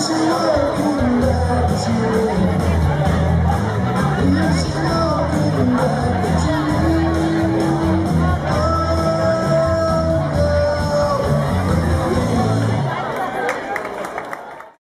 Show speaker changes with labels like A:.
A: It's your to that